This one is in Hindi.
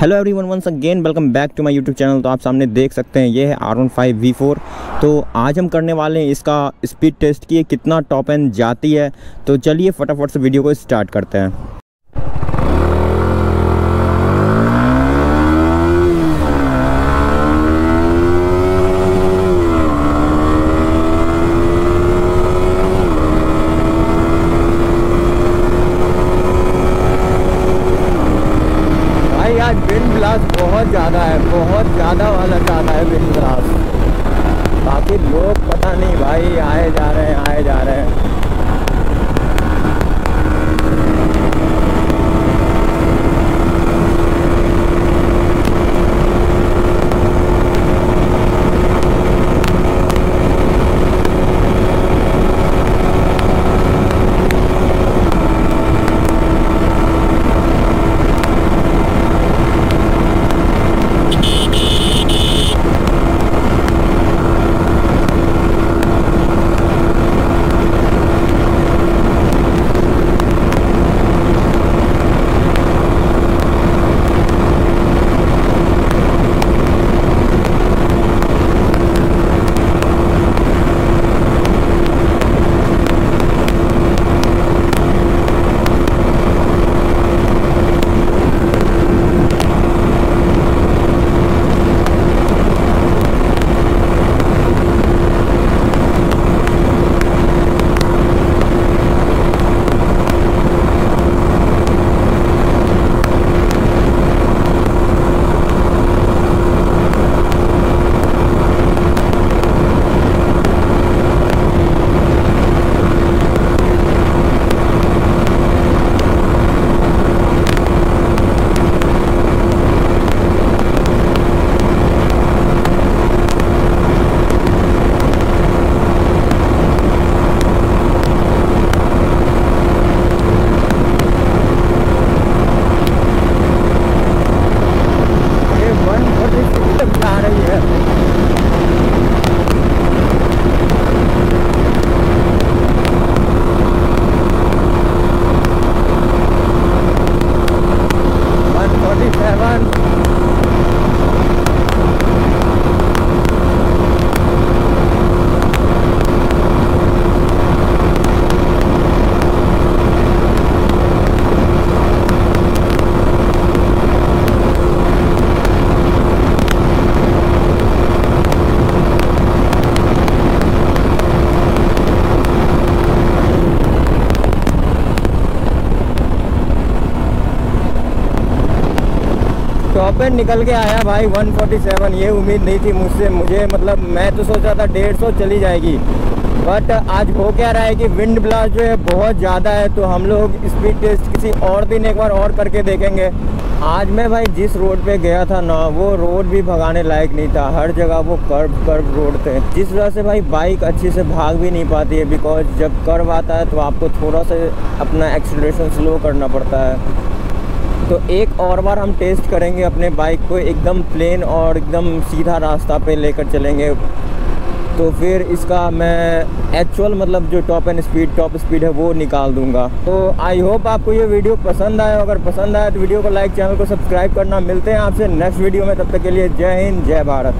Hello everyone once again welcome back to my YouTube channel तो आप सामने देख सकते हैं, ये है R one five V four तो आज हम करने वाले हैं इसका स्पीड टेस्ट की कितना टॉप एंड जाती है। तो चलिए फटाफट से वीडियो को स्टार्ट करते हैं भाई आज विंड ब्लास्ट बहुत ज़्यादा है, बहुत ज़्यादा वाला ज़्यादा है विंड ब्लास्ट बाकी लोग पता नहीं भाई, आए जा रहे हैं, आए जा रहे हैं। टॉप एंड निकल के आया भाई 147 ये उम्मीद नहीं थी मुझसे। मुझे मतलब मैं तो सोचा था डेढ़ सौ चली जाएगी। बट आज हो क्या रहा है कि विंड ब्लास्ट जो है बहुत ज़्यादा है तो हम लोग स्पीड टेस्ट किसी और दिन एक बार और करके देखेंगे। आज मैं भाई जिस रोड पे गया था ना, वो रोड भी भगाने लायक नहीं था। हर जगह वो कर्व कर्व रोड थे। जिस वजह से भाई बाइक अच्छे से भाग भी नहीं पाती है बिकॉज़ जब कर्व आता है तो आपको थोड़ा सा अपना एक्सीलरेशन स्लो करना पड़ता है। तो एक और बार हम टेस्ट करेंगे अपने बाइक को एकदम प्लेन और एकदम सीधा रास्ता पे लेकर चलेंगे। तो फिर इसका मैं एक्चुअल मतलब जो top end speed top speed है वो निकाल दूँगा। तो आई होप आपको ये वीडियो पसंद आए। अगर पसंद आए तो वीडियो को लाइक चैनल को सब्सक्राइब करना। मिलते हैं आपसे नेक्स्ट वीडियो में। तब तक के लिए जय हिंद, जय भारत।